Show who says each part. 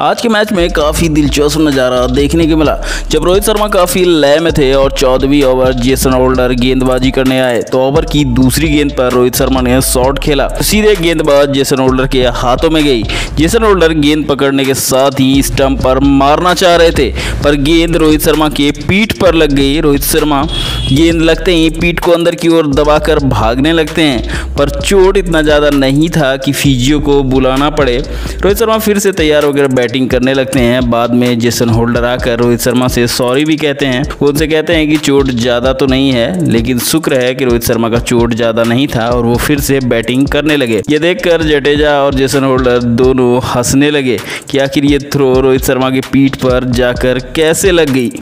Speaker 1: आज के मैच में काफ़ी दिलचस्प नज़ारा देखने को मिला। जब रोहित शर्मा काफ़ी लय में थे और चौदहवीं ओवर जेसन होल्डर गेंदबाजी करने आए तो ओवर की दूसरी गेंद पर रोहित शर्मा ने शॉट खेला। सीधे गेंदबाज जेसन होल्डर के हाथों में गई। जेसन होल्डर गेंद पकड़ने के साथ ही स्टंप पर मारना चाह रहे थे, पर गेंद रोहित शर्मा के पीठ पर लग गई। रोहित शर्मा गेंद लगते ही पीठ को अंदर की ओर दबाकर भागने लगते हैं। पर चोट इतना ज़्यादा नहीं था कि फिजियो को बुलाना पड़े। रोहित शर्मा फिर से तैयार होकर बैटिंग करने लगते हैं। बाद में जेसन होल्डर आकर रोहित शर्मा से सॉरी भी कहते हैं। वो उनसे कहते हैं कि चोट ज़्यादा तो नहीं है, लेकिन शुक्र है कि रोहित शर्मा का चोट ज़्यादा नहीं था और वो फिर से बैटिंग करने लगे। ये देखकर जडेजा और जेसन होल्डर दोनों हंसने लगे कि आखिर ये थ्रो रोहित शर्मा की पीठ पर जाकर कैसे लग गई।